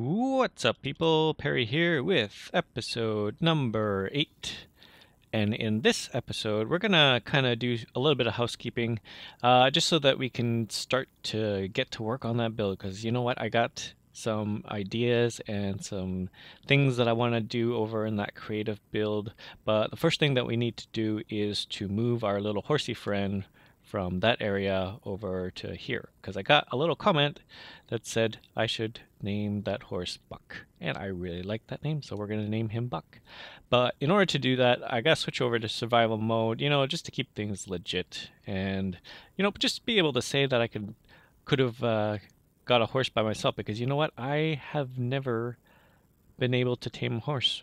What's up, people? Peri here with episode number eight. And in this episode, we're going to kind of do a little bit of housekeeping uh, just so that we can start to get to work on that build. Because you know what? I got some ideas and some things that I want to do over in that creative build. But the first thing that we need to do is to move our little horsey friend from that area over to here because I got a little comment that said I should name that horse Buck and I really like that name so we're going to name him Buck. But in order to do that I got to switch over to survival mode you know just to keep things legit and you know just be able to say that I could could have uh, got a horse by myself because you know what? I have never been able to tame a horse.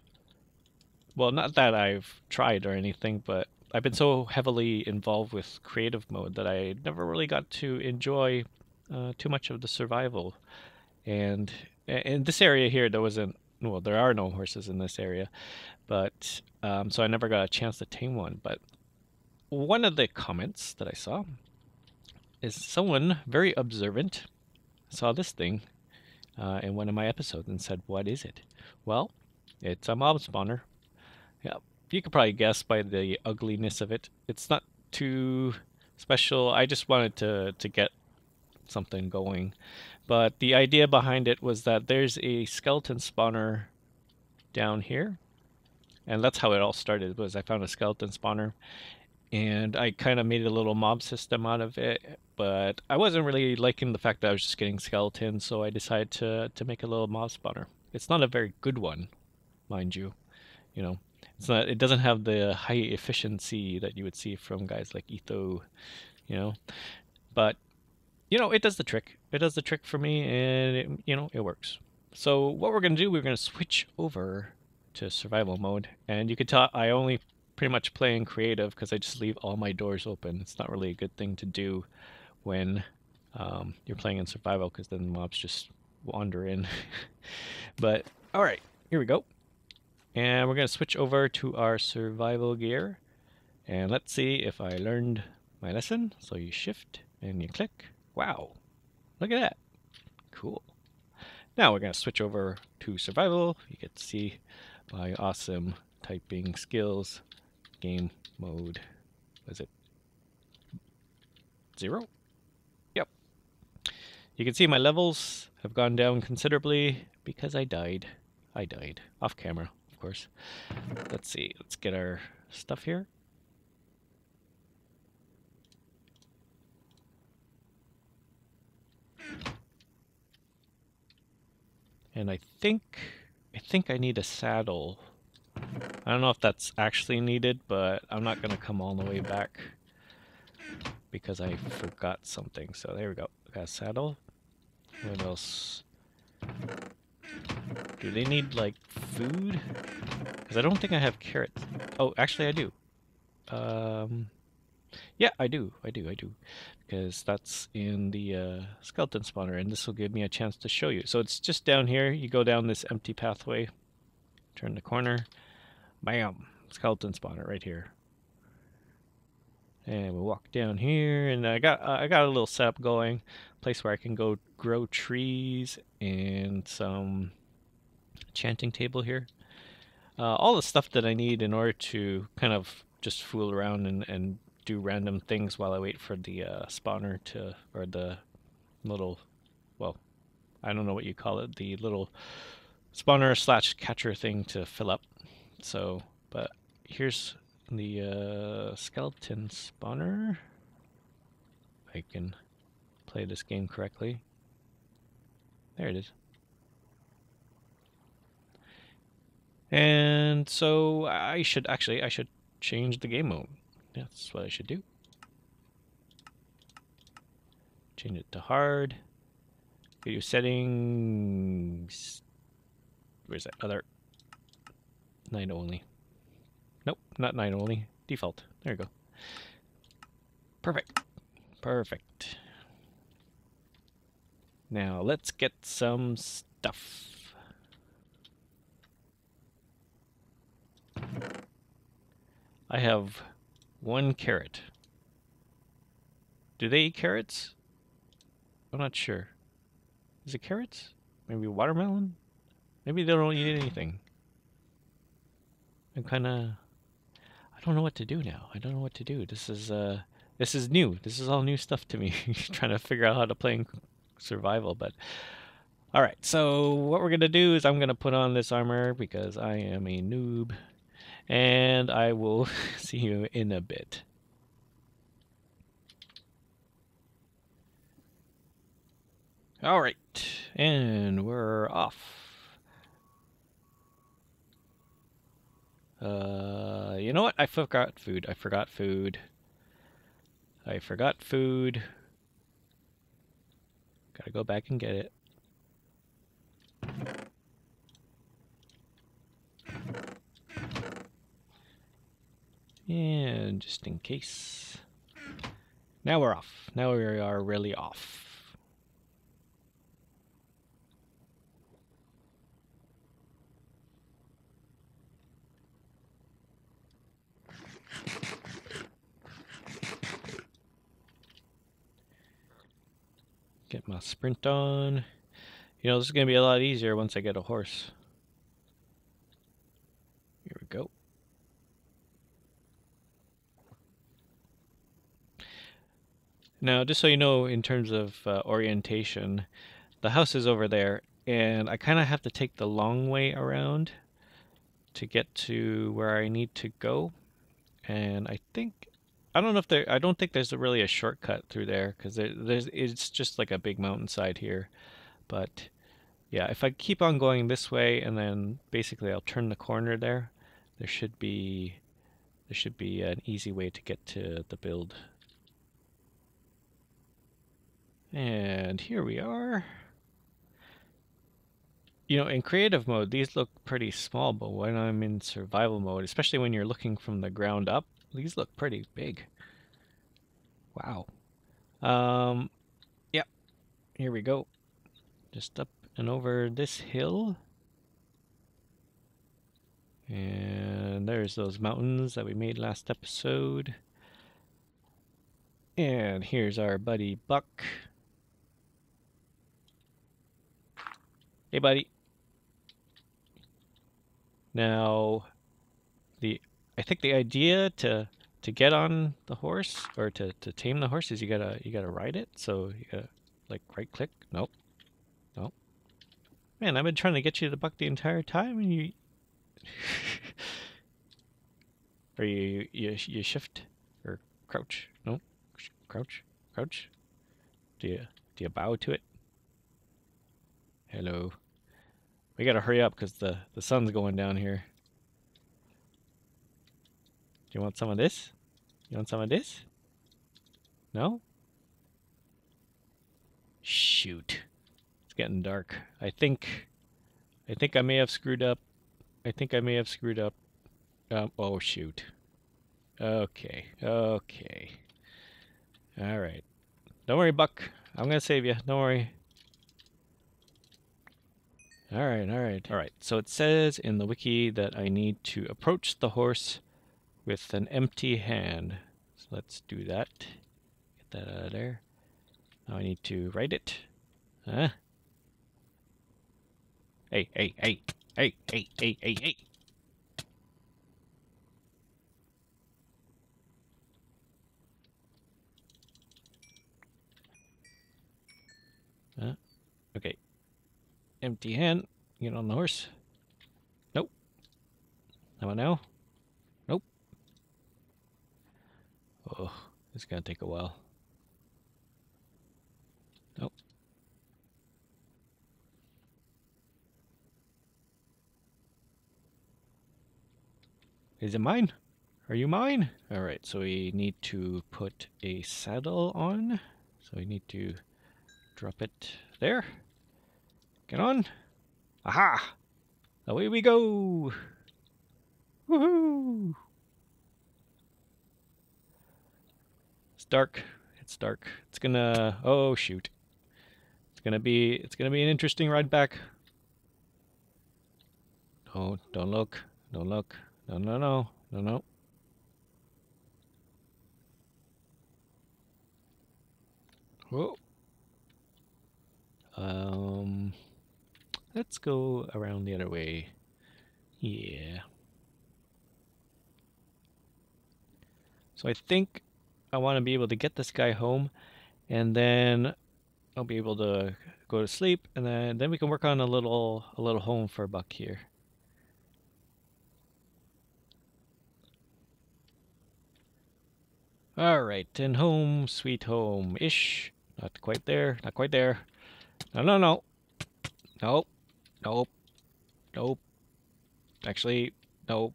Well not that I've tried or anything but I've been so heavily involved with creative mode that I never really got to enjoy uh, too much of the survival. And in this area here, there wasn't, well, there are no horses in this area, but um, so I never got a chance to tame one. But one of the comments that I saw is someone very observant saw this thing uh, in one of my episodes and said, What is it? Well, it's a mob spawner. Yeah, you could probably guess by the ugliness of it. It's not too special. I just wanted to, to get something going. But the idea behind it was that there's a skeleton spawner down here. And that's how it all started was I found a skeleton spawner and I kind of made a little mob system out of it, but I wasn't really liking the fact that I was just getting skeletons, so I decided to to make a little mob spawner. It's not a very good one, mind you. You know, it's not. It doesn't have the high efficiency that you would see from guys like Etho, you know. But you know, it does the trick. It does the trick for me, and it, you know, it works. So what we're gonna do, we're gonna switch over to survival mode, and you can tell I only pretty much play in creative because I just leave all my doors open. It's not really a good thing to do when um, you're playing in survival because then the mobs just wander in. but all right, here we go. And we're going to switch over to our survival gear. And let's see if I learned my lesson. So you shift and you click. Wow, look at that. Cool. Now we're going to switch over to survival. You get to see my awesome typing skills. Game mode. Was it zero? Yep. You can see my levels have gone down considerably because I died. I died off camera course. Let's see, let's get our stuff here. And I think, I think I need a saddle. I don't know if that's actually needed, but I'm not going to come all the way back because I forgot something. So there we go. Got a saddle. What else? Do they need, like, food? Because I don't think I have carrots. Oh, actually I do. Um, yeah, I do. I do. I do. Because that's in the uh, skeleton spawner, and this will give me a chance to show you. So it's just down here. You go down this empty pathway, turn the corner, bam, skeleton spawner right here. And we'll walk down here, and I got I got a little setup going, place where I can go grow trees and some chanting table here. Uh, all the stuff that I need in order to kind of just fool around and, and do random things while I wait for the uh, spawner to, or the little, well, I don't know what you call it, the little spawner slash catcher thing to fill up. So, but here's the uh, skeleton spawner. I can play this game correctly. There it is. And so I should actually, I should change the game mode. That's what I should do. Change it to hard. Video settings. Where's that other? Night only. Nope, not night only. Default. There you go. Perfect. Perfect. Now let's get some stuff. I have one carrot. Do they eat carrots? I'm not sure. Is it carrots? Maybe watermelon? Maybe they don't eat anything. I'm kind of... I don't know what to do now. I don't know what to do. This is, uh... This is new. This is all new stuff to me. Trying to figure out how to play survival, but... Alright, so what we're going to do is I'm going to put on this armor because I am a noob. And I will see you in a bit. Alright, and we're off. Uh, you know what? I forgot food. I forgot food. I forgot food. Gotta go back and get it. And just in case. Now we're off. Now we are really off. Get my sprint on. You know, this is going to be a lot easier once I get a horse. Here we go. Now, just so you know, in terms of uh, orientation, the house is over there, and I kind of have to take the long way around to get to where I need to go. And I think I don't know if there. I don't think there's really a shortcut through there because there, there's. It's just like a big mountainside here, but yeah, if I keep on going this way and then basically I'll turn the corner there, there should be there should be an easy way to get to the build. And here we are. You know, in creative mode, these look pretty small, but when I'm in survival mode, especially when you're looking from the ground up, these look pretty big. Wow. Um, yep. Here we go. Just up and over this hill. And there's those mountains that we made last episode. And here's our buddy Buck. Hey, buddy. Now, the I think the idea to to get on the horse or to, to tame the horse is you gotta you gotta ride it. So you gotta like right click. Nope. Nope. Man, I've been trying to get you to buck the entire time and you Or you you you shift or crouch. No. Crouch. Crouch. Do you do you bow to it? Hello. We gotta hurry up because the, the sun's going down here Do you want some of this? You want some of this? No? Shoot. It's getting dark. I think I think I may have screwed up. I think I may have screwed up. Um, oh shoot. Okay. Okay. All right. Don't worry, Buck. I'm to save you. Don't worry. All right, all right. All right. So it says in the wiki that I need to approach the horse with an empty hand. So let's do that. Get that out of there. Now I need to write it. Huh? Hey, hey, hey, hey, hey, hey, hey, hey. Uh, okay. Empty hand. Get on the horse. Nope. How about now? Nope. Oh, it's gonna take a while. Nope. Is it mine? Are you mine? Alright, so we need to put a saddle on. So we need to drop it there. Get on. Aha! Away we go! Woohoo! It's dark. It's dark. It's gonna... Oh, shoot. It's gonna be... It's gonna be an interesting ride back. No, don't look. Don't look. No, no, no. No, no. Oh. Um... Let's go around the other way. Yeah. So I think I want to be able to get this guy home and then I'll be able to go to sleep and then then we can work on a little a little home for Buck here. All right, and home sweet home ish. Not quite there. Not quite there. No, no, no. Nope. Nope. Nope. Actually, nope.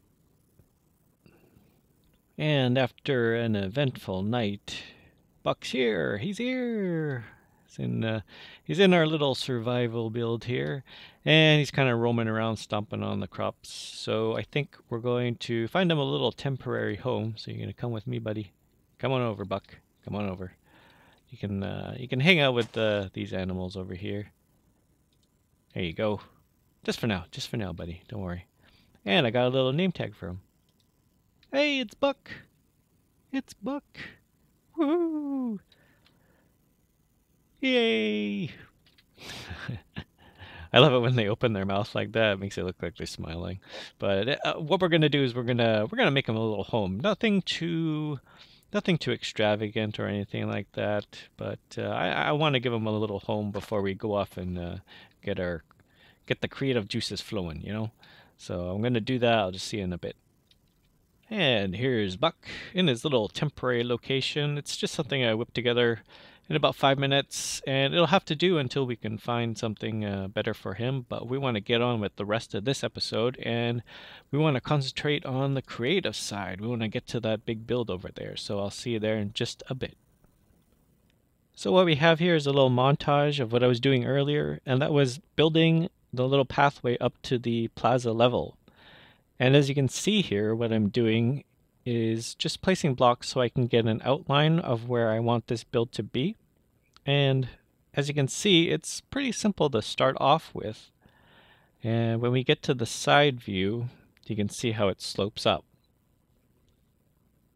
And after an eventful night, Buck's here. He's here. He's in, uh, he's in our little survival build here. And he's kind of roaming around, stomping on the crops. So I think we're going to find him a little temporary home. So you're going to come with me, buddy. Come on over, Buck. Come on over. You can uh, you can hang out with uh, these animals over here. There you go. Just for now. Just for now, buddy. Don't worry. And I got a little name tag for him. Hey, it's Buck. It's Buck. Woo! Yay! I love it when they open their mouth like that. It makes it look like they're smiling. But uh, what we're gonna do is we're gonna we're gonna make them a little home. Nothing too nothing too extravagant or anything like that. But uh, I, I want to give them a little home before we go off and uh, get our get the creative juices flowing. You know. So I'm gonna do that. I'll just see you in a bit. And here's Buck in his little temporary location. It's just something I whipped together in about five minutes, and it'll have to do until we can find something uh, better for him. But we want to get on with the rest of this episode, and we want to concentrate on the creative side. We want to get to that big build over there. So I'll see you there in just a bit. So what we have here is a little montage of what I was doing earlier, and that was building the little pathway up to the plaza level. And as you can see here, what I'm doing is just placing blocks so I can get an outline of where I want this build to be. And as you can see, it's pretty simple to start off with. And when we get to the side view, you can see how it slopes up.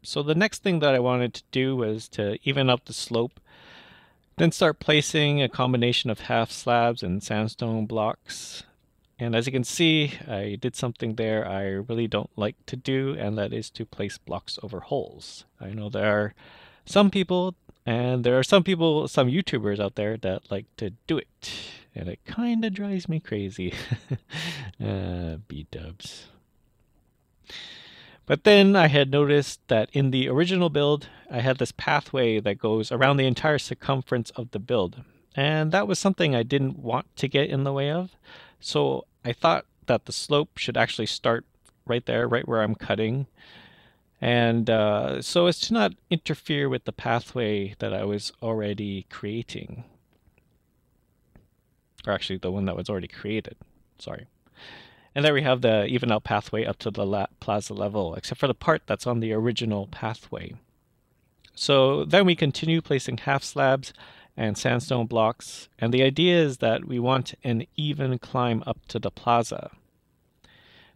So the next thing that I wanted to do was to even up the slope, then start placing a combination of half slabs and sandstone blocks and as you can see, I did something there I really don't like to do, and that is to place blocks over holes. I know there are some people, and there are some people, some YouTubers out there that like to do it, and it kind of drives me crazy. uh, B-dubs. But then I had noticed that in the original build, I had this pathway that goes around the entire circumference of the build. And that was something I didn't want to get in the way of. So I thought that the slope should actually start right there, right where I'm cutting. And uh, so as to not interfere with the pathway that I was already creating. Or actually the one that was already created, sorry. And there we have the even out pathway up to the plaza level, except for the part that's on the original pathway. So then we continue placing half slabs and sandstone blocks, and the idea is that we want an even climb up to the plaza.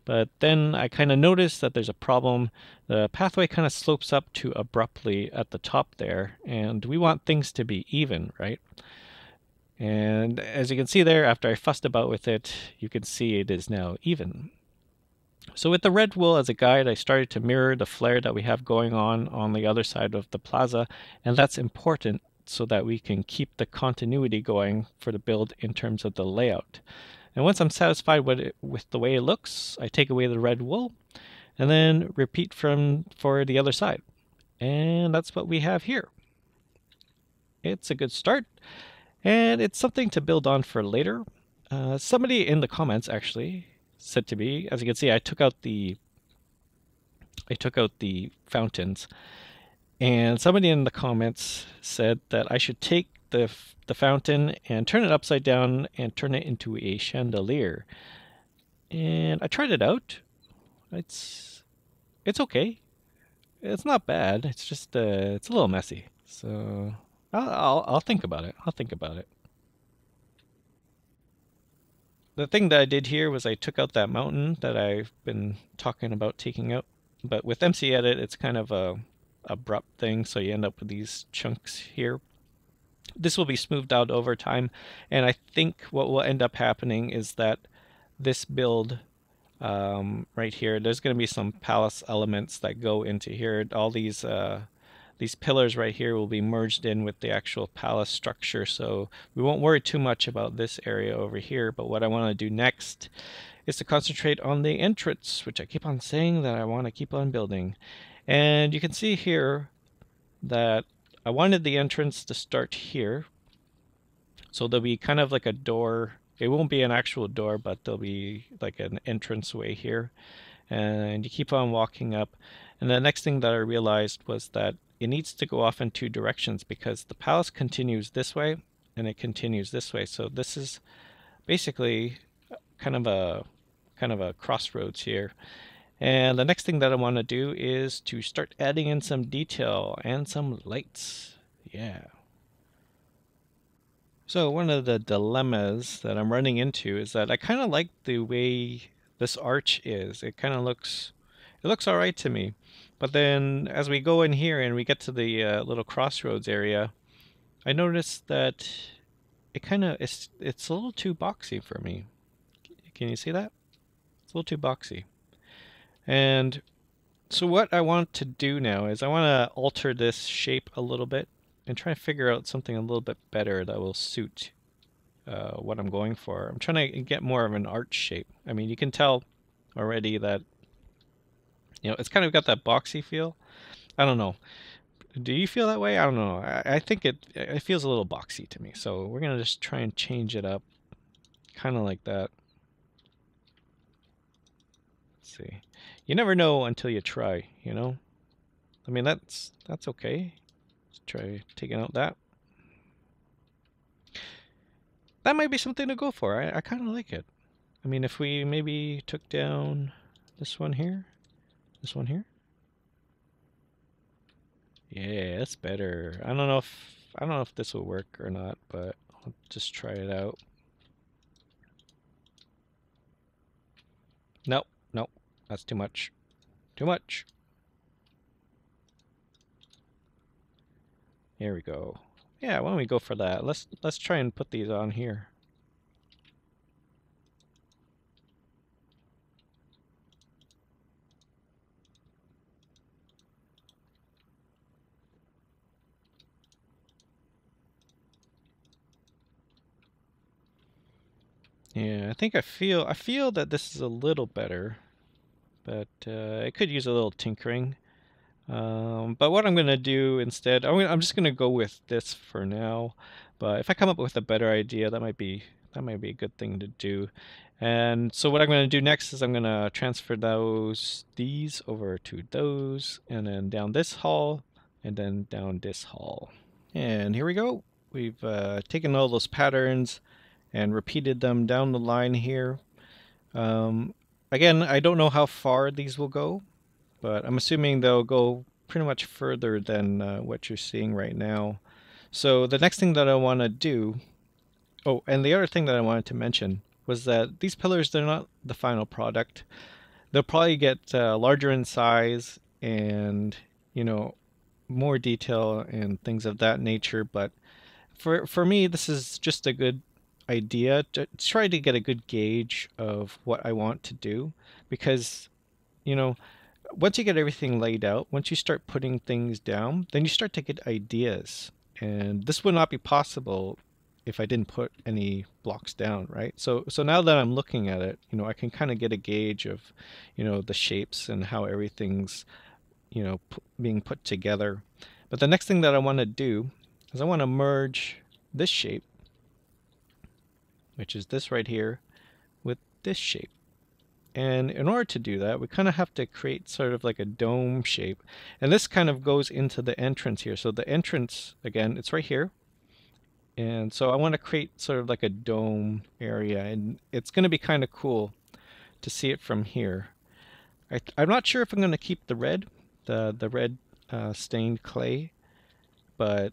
But then I kind of noticed that there's a problem. The pathway kind of slopes up too abruptly at the top there, and we want things to be even, right? And as you can see there, after I fussed about with it, you can see it is now even. So with the red wool as a guide, I started to mirror the flare that we have going on on the other side of the plaza, and that's important so that we can keep the continuity going for the build in terms of the layout. And once I'm satisfied with, it, with the way it looks, I take away the red wool and then repeat from for the other side. And that's what we have here. It's a good start and it's something to build on for later. Uh, somebody in the comments actually said to me, as you can see, I took out the I took out the fountains and somebody in the comments said that I should take the, the fountain and turn it upside down and turn it into a chandelier. And I tried it out. It's it's okay. It's not bad. It's just uh, it's a little messy. So I'll, I'll I'll think about it. I'll think about it. The thing that I did here was I took out that mountain that I've been talking about taking out. But with MCEdit, it's kind of a abrupt thing, so you end up with these chunks here. this will be smoothed out over time. And I think what will end up happening is that this build um, right here, there's going to be some palace elements that go into here. All these uh, these pillars right here will be merged in with the actual palace structure. So we won't worry too much about this area over here. But what I want to do next is to concentrate on the entrance, which I keep on saying that I want to keep on building. And you can see here that I wanted the entrance to start here. So there'll be kind of like a door. It won't be an actual door, but there'll be like an entrance way here. And you keep on walking up. And the next thing that I realized was that it needs to go off in two directions because the palace continues this way and it continues this way. So this is basically kind of a kind of a crossroads here. And the next thing that I want to do is to start adding in some detail and some lights. Yeah. So one of the dilemmas that I'm running into is that I kind of like the way this arch is. It kind of looks, it looks all right to me. But then as we go in here and we get to the uh, little crossroads area, I notice that it kind of, it's, it's a little too boxy for me. Can you see that? It's a little too boxy. And so what I want to do now is I want to alter this shape a little bit and try to figure out something a little bit better that will suit uh, what I'm going for. I'm trying to get more of an arch shape. I mean, you can tell already that, you know, it's kind of got that boxy feel. I don't know. Do you feel that way? I don't know. I, I think it, it feels a little boxy to me. So we're to just try and change it up kind of like that see. You never know until you try, you know? I mean, that's that's okay. Let's try taking out that. That might be something to go for. I, I kind of like it. I mean, if we maybe took down this one here, this one here. Yeah, that's better. I don't know if I don't know if this will work or not, but I'll just try it out. Nope, nope. That's too much. Too much. Here we go. Yeah, why don't we go for that? Let's let's try and put these on here. Yeah, I think I feel I feel that this is a little better but uh, it could use a little tinkering. Um, but what I'm going to do instead, I'm, gonna, I'm just going to go with this for now. But if I come up with a better idea, that might be that might be a good thing to do. And so what I'm going to do next is I'm going to transfer those these over to those, and then down this hall, and then down this hall. And here we go. We've uh, taken all those patterns and repeated them down the line here. Um, Again, I don't know how far these will go, but I'm assuming they'll go pretty much further than uh, what you're seeing right now. So the next thing that I want to do, oh, and the other thing that I wanted to mention was that these pillars, they're not the final product. They'll probably get uh, larger in size and, you know, more detail and things of that nature. But for, for me, this is just a good idea to try to get a good gauge of what I want to do because you know once you get everything laid out once you start putting things down then you start to get ideas. And this would not be possible if I didn't put any blocks down right? So so now that I'm looking at it you know I can kind of get a gauge of you know the shapes and how everything's you know being put together. But the next thing that I want to do is I want to merge this shape which is this right here, with this shape. And in order to do that, we kind of have to create sort of like a dome shape. And this kind of goes into the entrance here. So the entrance, again, it's right here. And so I want to create sort of like a dome area. And it's going to be kind of cool to see it from here. I, am not sure if I'm going to keep the red, the, the red uh, stained clay. But,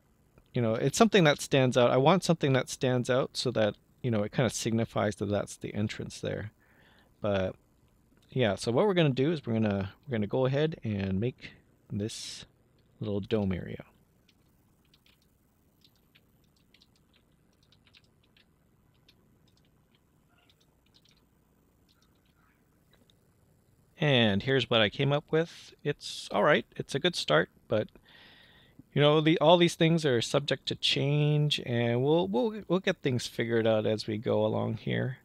you know, it's something that stands out. I want something that stands out so that you know, it kind of signifies that that's the entrance there. But yeah, so what we're going to do is we're going to we're going to go ahead and make this little dome area. And here's what I came up with. It's all right. It's a good start, but you know, the all these things are subject to change, and we'll we'll we'll get things figured out as we go along here.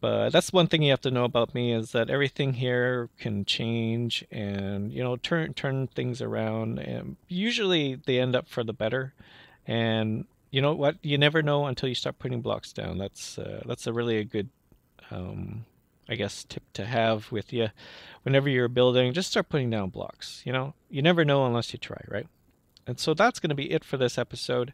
But that's one thing you have to know about me is that everything here can change and you know turn turn things around and usually they end up for the better. And you know what? You never know until you start putting blocks down. That's uh, that's a really a good um, I guess tip to have with you whenever you're building. Just start putting down blocks. You know, you never know unless you try, right? And so that's going to be it for this episode.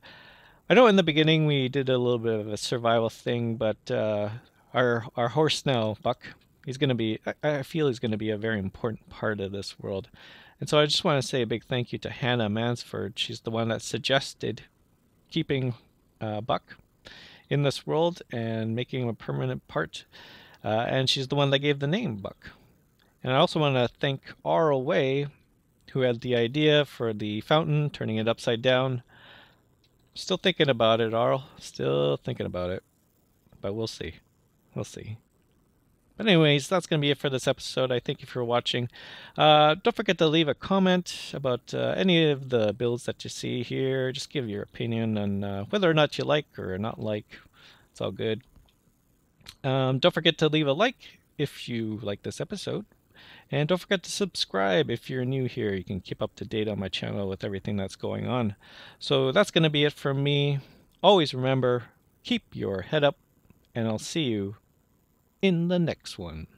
I know in the beginning we did a little bit of a survival thing, but uh, our our horse now, Buck, he's going to be. I, I feel he's going to be a very important part of this world. And so I just want to say a big thank you to Hannah Mansford. She's the one that suggested keeping uh, Buck in this world and making him a permanent part. Uh, and she's the one that gave the name Buck. And I also want to thank Arl Way who had the idea for the fountain, turning it upside down. Still thinking about it, Arl. Still thinking about it. But we'll see. We'll see. But anyways, that's going to be it for this episode. I thank you for watching. Uh, don't forget to leave a comment about uh, any of the builds that you see here. Just give your opinion on uh, whether or not you like or not like. It's all good. Um, don't forget to leave a like if you like this episode. And don't forget to subscribe if you're new here. You can keep up to date on my channel with everything that's going on. So that's going to be it from me. Always remember, keep your head up, and I'll see you in the next one.